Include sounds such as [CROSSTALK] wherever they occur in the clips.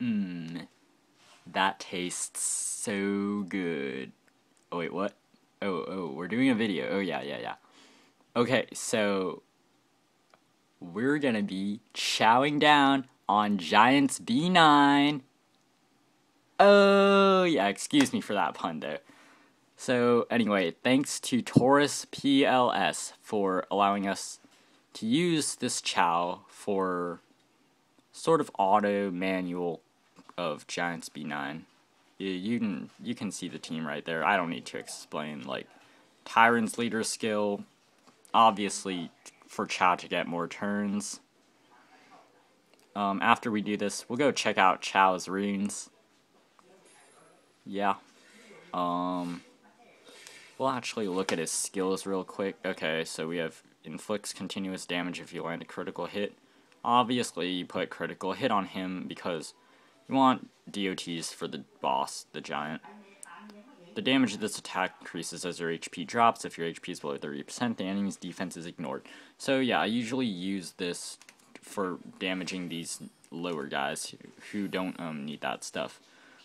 Mmm. That tastes so good. Oh, wait, what? Oh, oh, we're doing a video. Oh, yeah, yeah, yeah. Okay, so we're gonna be chowing down on Giants B9. Oh, yeah, excuse me for that pun though. So, anyway, thanks to Taurus PLS for allowing us to use this chow for sort of auto manual of Giants B9. You, you can you can see the team right there. I don't need to explain like Tyron's leader skill, obviously for Chow to get more turns. Um, after we do this, we'll go check out Chow's runes. Yeah. Um, we'll actually look at his skills real quick. Okay, so we have inflicts continuous damage if you land a critical hit. Obviously, you put critical hit on him because you want DOTs for the boss, the giant. The damage of this attack increases as your HP drops. If your HP is below 30%, the enemy's defense is ignored. So yeah, I usually use this for damaging these lower guys who don't um, need that stuff.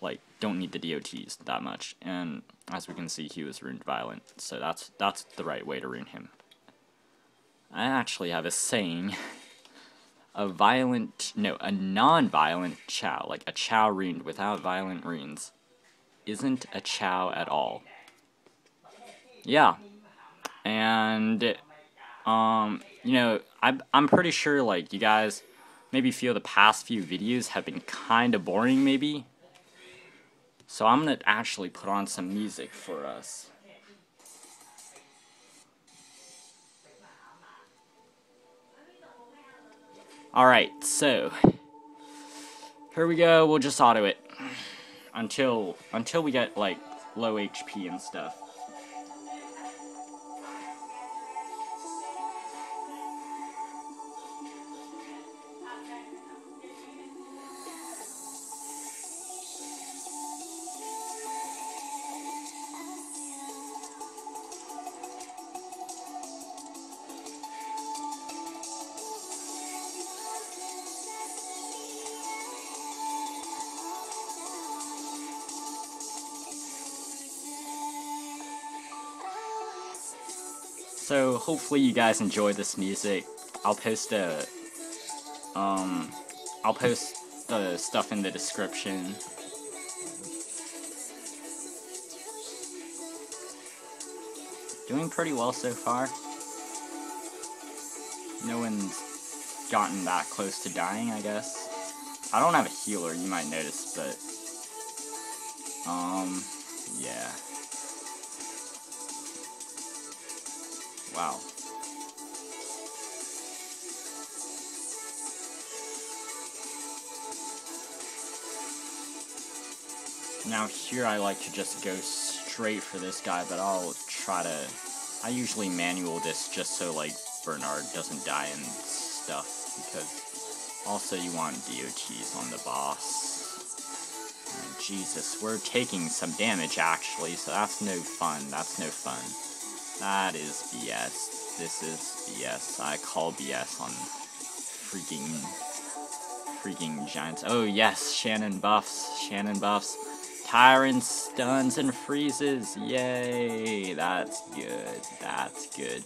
Like, don't need the DOTs that much. And as we can see, he was runed violent, so that's that's the right way to rune him. I actually have a saying. [LAUGHS] a violent, no, a non-violent chow, like a chow runed without violent runes, isn't a chow at all. Yeah. And, um, you know, I'm, I'm pretty sure, like, you guys maybe feel the past few videos have been kind of boring, maybe. So I'm going to actually put on some music for us. Alright, so here we go, we'll just auto it until until we get like low HP and stuff. So hopefully you guys enjoy this music. I'll post a um I'll post the stuff in the description. Doing pretty well so far. No one's gotten that close to dying, I guess. I don't have a healer, you might notice, but um yeah. Wow. Now here I like to just go straight for this guy, but I'll try to... I usually manual this just so, like, Bernard doesn't die and stuff, because also you want DOTs on the boss. Oh, Jesus, we're taking some damage, actually, so that's no fun. That's no fun. That is BS. This is BS. I call BS on freaking freaking giants. Oh yes, Shannon buffs. Shannon buffs. Tyron stuns and freezes. Yay! That's good. That's good.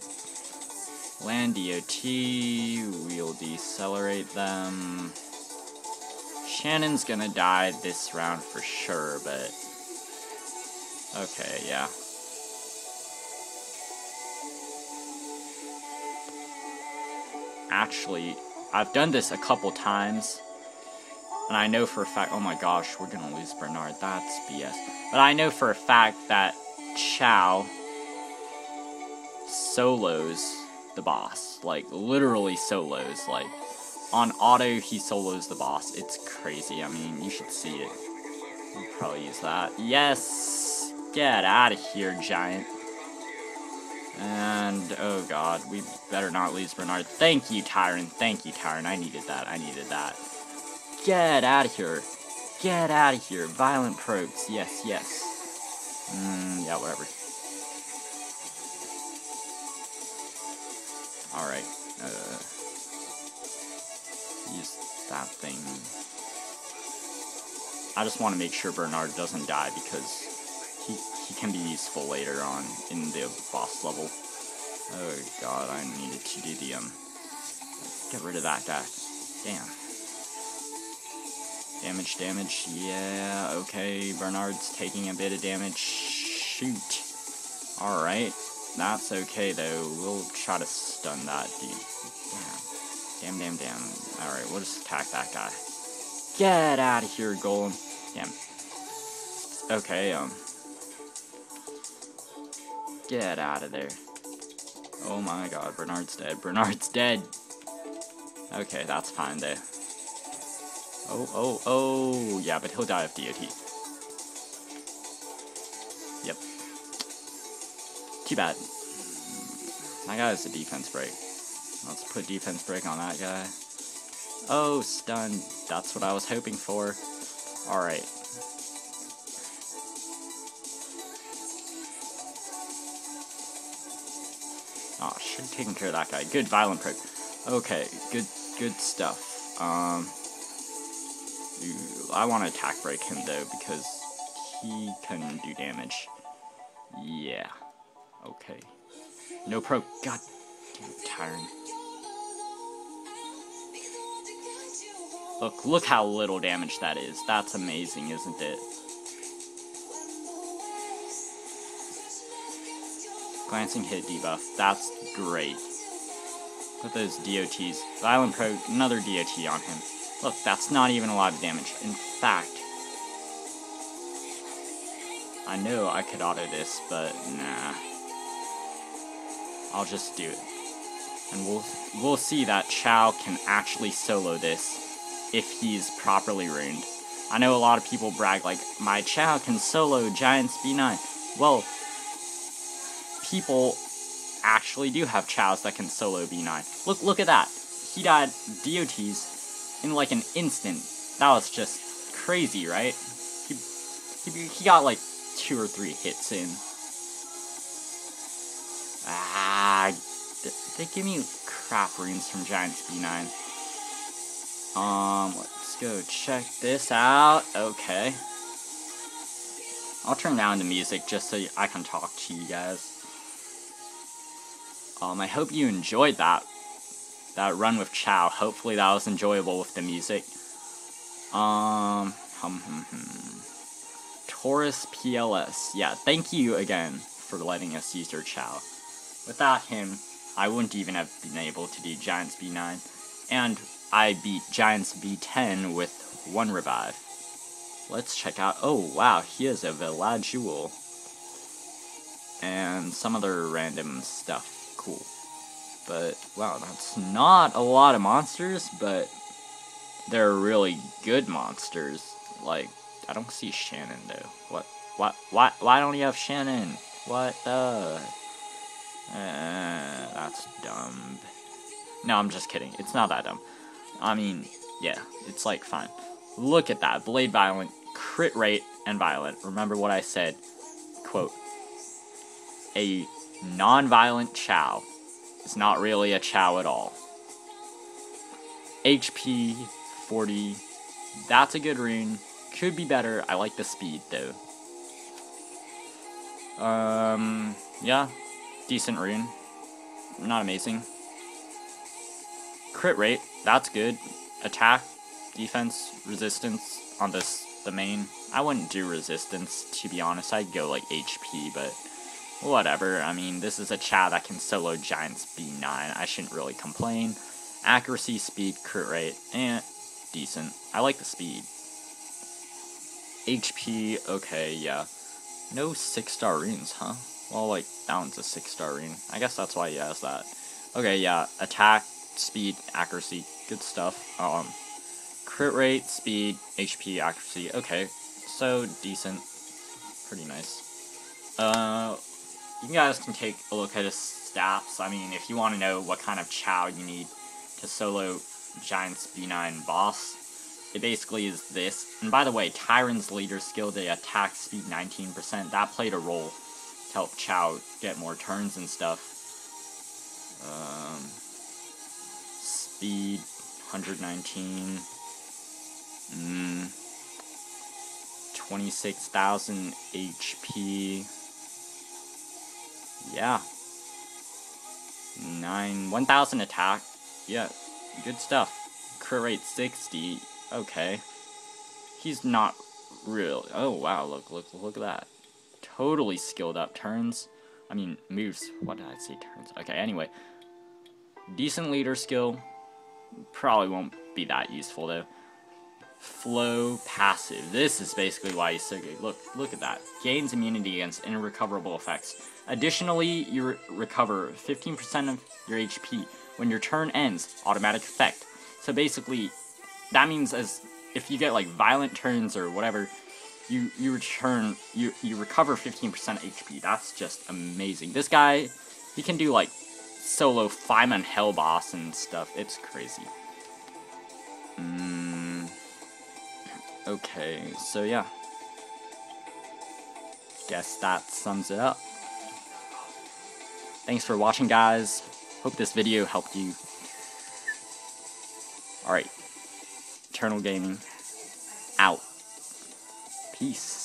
Land DOT. We'll decelerate them. Shannon's gonna die this round for sure, but... Okay, yeah. Actually, I've done this a couple times, and I know for a fact, oh my gosh, we're gonna lose Bernard, that's BS. But I know for a fact that Chow solos the boss, like literally solos, like on auto he solos the boss. It's crazy. I mean, you should see it. We'll probably use that. Yes, get out of here, giant. And, oh god, we better not lose Bernard. Thank you, Tyron. Thank you, Tyron. I needed that. I needed that. Get out of here. Get out of here. Violent probes. Yes, yes. Mm, yeah, whatever. Alright. Uh, use that thing. I just want to make sure Bernard doesn't die because can be useful later on in the boss level. Oh god, I needed to do the, um, get rid of that guy. Damn. Damage, damage, yeah, okay, Bernard's taking a bit of damage. Shoot. Alright, that's okay though, we'll try to stun that dude. Damn, damn, damn, damn. Alright, we'll just attack that guy. Get out of here, Golem. Damn. Okay, um. Get out of there. Oh my god, Bernard's dead. Bernard's dead. Okay, that's fine though. Oh, oh, oh, yeah, but he'll die of DOT. Yep. Too bad. That guy has a defense break. Let's put defense break on that guy. Oh, stun. That's what I was hoping for. Alright. Oh, should have taken care of that guy. Good violent proc. Okay, good good stuff. Um, I want to attack break him though because he can do damage. Yeah. Okay. No pro. God damn Tyron. Look, look how little damage that is. That's amazing, isn't it? Glancing hit debuff. That's great. Put those DOTs. Violent Proc, another DOT on him. Look, that's not even a lot of damage. In fact, I know I could auto this, but nah. I'll just do it. And we'll we'll see that Chow can actually solo this if he's properly runed. I know a lot of people brag like, my Chow can solo Giants B9. Well, people actually do have chows that can solo B9. Look, look at that. He died DOTs in like an instant. That was just crazy, right? He, he, he got like two or three hits in. Ah, they give me crap runes from Giants B9. Um, let's go check this out. Okay. I'll turn down the music just so I can talk to you guys. Um, I hope you enjoyed that that run with Chow. Hopefully that was enjoyable with the music. Um, hum, hum, hum. Taurus PLS. Yeah, thank you again for letting us use your Chow. Without him, I wouldn't even have been able to do Giants B9. And I beat Giants B10 with one revive. Let's check out. Oh, wow, he has a Villagewel. And some other random stuff cool. But, wow, that's not a lot of monsters, but they're really good monsters. Like, I don't see Shannon, though. What? What? Why, why don't you have Shannon? What the? Uh, that's dumb. No, I'm just kidding. It's not that dumb. I mean, yeah, it's like fine. Look at that. Blade Violent, crit rate, and violent. Remember what I said. Quote. A non-violent Chow is not really a chow at all. HP 40, that's a good rune. Could be better. I like the speed though. Um, yeah, decent rune. Not amazing. Crit rate, that's good. Attack, defense, resistance on this the main. I wouldn't do resistance to be honest. I'd go like HP, but Whatever, I mean, this is a Chow that can solo Giants B9. I shouldn't really complain. Accuracy, speed, crit rate, eh, decent. I like the speed. HP, okay, yeah. No 6-star runes, huh? Well, like, that one's a 6-star rune. I guess that's why he has that. Okay, yeah, attack, speed, accuracy, good stuff. Um, crit rate, speed, HP, accuracy, okay. So, decent. Pretty nice. Uh, you guys can take a look at his stats. I mean, if you want to know what kind of chow you need to solo Giant's B9 boss, it basically is this. And by the way, Tyron's leader skill, the attack speed 19%, that played a role to help Chow get more turns and stuff. Um, speed 119. Mm. 26,000 HP. Yeah. 9, 1,000 attack. Yeah, good stuff. Crit rate 60. Okay. He's not real. Oh, wow, look, look, look at that. Totally skilled up turns. I mean, moves. What did I say? Turns. Okay, anyway. Decent leader skill. Probably won't be that useful, though. Flow passive. This is basically why he's so good. Look, look at that. Gains immunity against irrecoverable effects. Additionally, you re recover 15% of your HP when your turn ends. Automatic effect. So basically, that means as if you get like violent turns or whatever, you you return you you recover 15% HP. That's just amazing. This guy, he can do like solo Faimon Hell boss and stuff. It's crazy. Okay, so yeah. Guess that sums it up. Thanks for watching, guys. Hope this video helped you. Alright. Eternal Gaming. Out. Peace.